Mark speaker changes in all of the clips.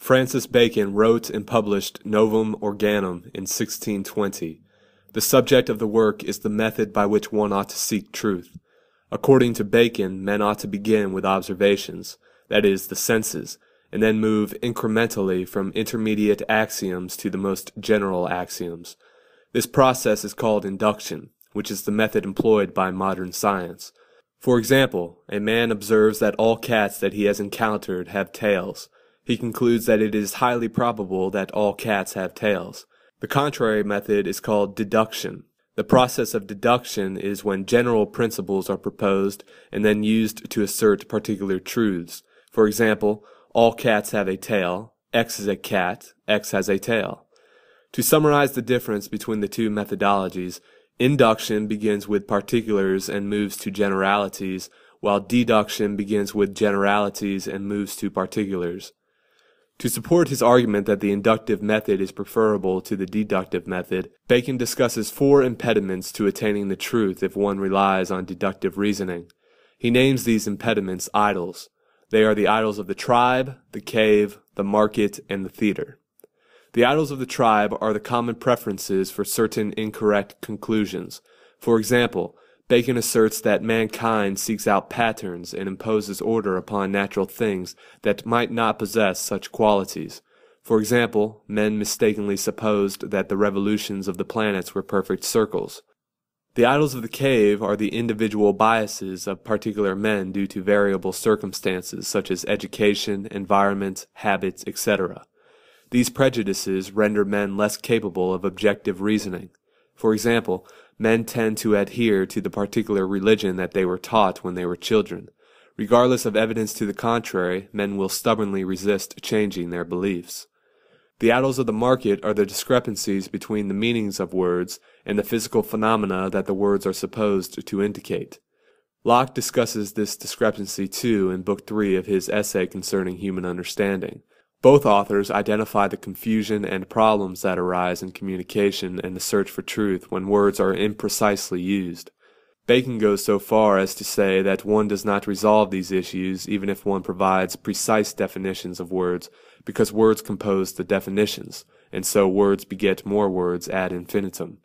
Speaker 1: Francis Bacon wrote and published Novum Organum in 1620. The subject of the work is the method by which one ought to seek truth. According to Bacon, men ought to begin with observations, that is, the senses, and then move incrementally from intermediate axioms to the most general axioms. This process is called induction, which is the method employed by modern science. For example, a man observes that all cats that he has encountered have tails. He concludes that it is highly probable that all cats have tails. The contrary method is called deduction. The process of deduction is when general principles are proposed and then used to assert particular truths. For example, all cats have a tail, X is a cat, X has a tail. To summarize the difference between the two methodologies, induction begins with particulars and moves to generalities, while deduction begins with generalities and moves to particulars. To support his argument that the inductive method is preferable to the deductive method, Bacon discusses four impediments to attaining the truth if one relies on deductive reasoning. He names these impediments idols. They are the idols of the tribe, the cave, the market, and the theater. The idols of the tribe are the common preferences for certain incorrect conclusions. For example, Bacon asserts that mankind seeks out patterns and imposes order upon natural things that might not possess such qualities. For example, men mistakenly supposed that the revolutions of the planets were perfect circles. The idols of the cave are the individual biases of particular men due to variable circumstances such as education, environment, habits, etc. These prejudices render men less capable of objective reasoning. For example, men tend to adhere to the particular religion that they were taught when they were children. Regardless of evidence to the contrary, men will stubbornly resist changing their beliefs. The idols of the market are the discrepancies between the meanings of words and the physical phenomena that the words are supposed to indicate. Locke discusses this discrepancy too in Book 3 of his essay concerning human understanding. Both authors identify the confusion and problems that arise in communication and the search for truth when words are imprecisely used. Bacon goes so far as to say that one does not resolve these issues even if one provides precise definitions of words, because words compose the definitions, and so words beget more words ad infinitum.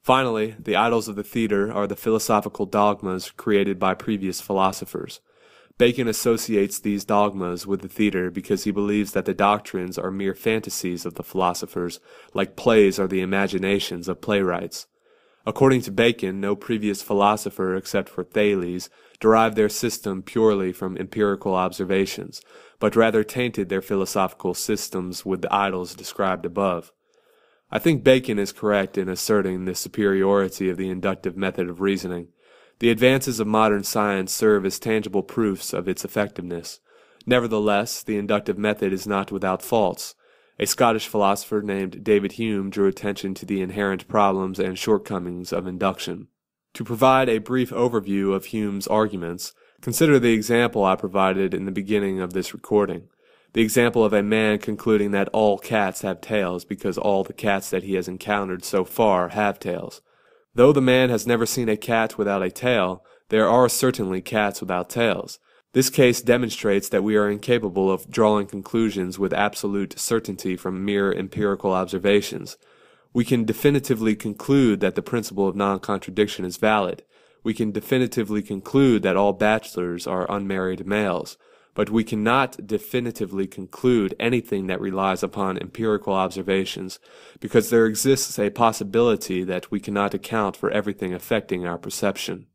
Speaker 1: Finally, the idols of the theater are the philosophical dogmas created by previous philosophers. Bacon associates these dogmas with the theater because he believes that the doctrines are mere fantasies of the philosophers, like plays are the imaginations of playwrights. According to Bacon, no previous philosopher except for Thales derived their system purely from empirical observations, but rather tainted their philosophical systems with the idols described above. I think Bacon is correct in asserting the superiority of the inductive method of reasoning. The advances of modern science serve as tangible proofs of its effectiveness. Nevertheless, the inductive method is not without faults. A Scottish philosopher named David Hume drew attention to the inherent problems and shortcomings of induction. To provide a brief overview of Hume's arguments, consider the example I provided in the beginning of this recording. The example of a man concluding that all cats have tails because all the cats that he has encountered so far have tails. Though the man has never seen a cat without a tail, there are certainly cats without tails. This case demonstrates that we are incapable of drawing conclusions with absolute certainty from mere empirical observations. We can definitively conclude that the principle of non-contradiction is valid. We can definitively conclude that all bachelors are unmarried males but we cannot definitively conclude anything that relies upon empirical observations, because there exists a possibility that we cannot account for everything affecting our perception.